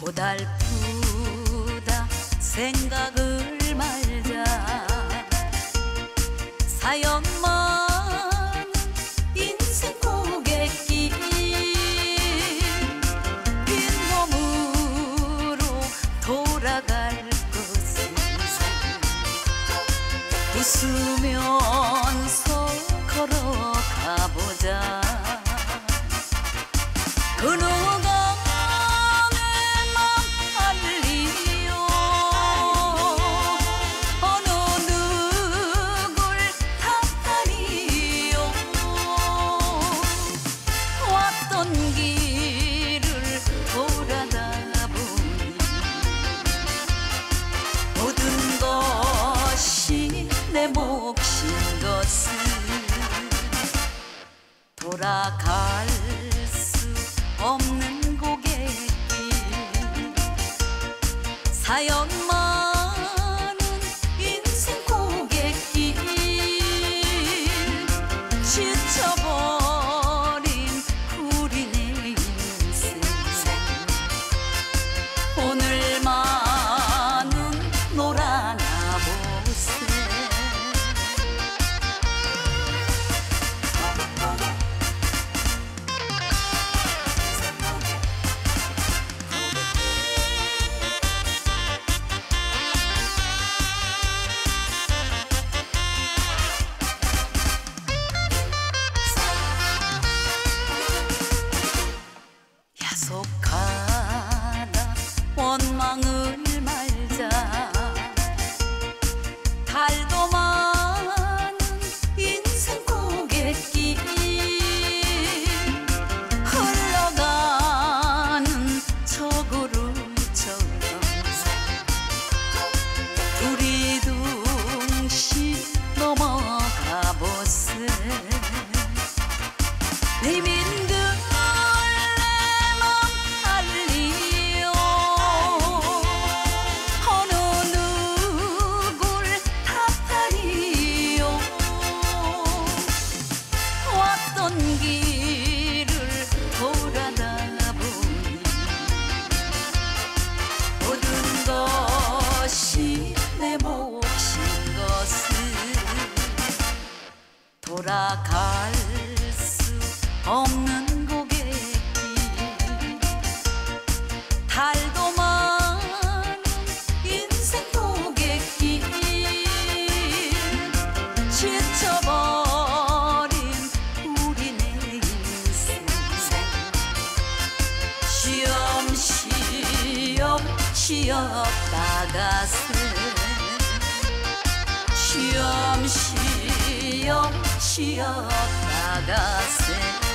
고달프다 생각을 말자. 사연 많은 인생 고갯길 빈 몸으로 돌아갈 것은 웃으면서 걸어가보자 돌아 con người. 돌아갈 수 없는 고갯길 달도 많은 인생 고갯길 지쳐버린 우리네 인생. 쉬엄쉬엄 쉬었다가 幸せ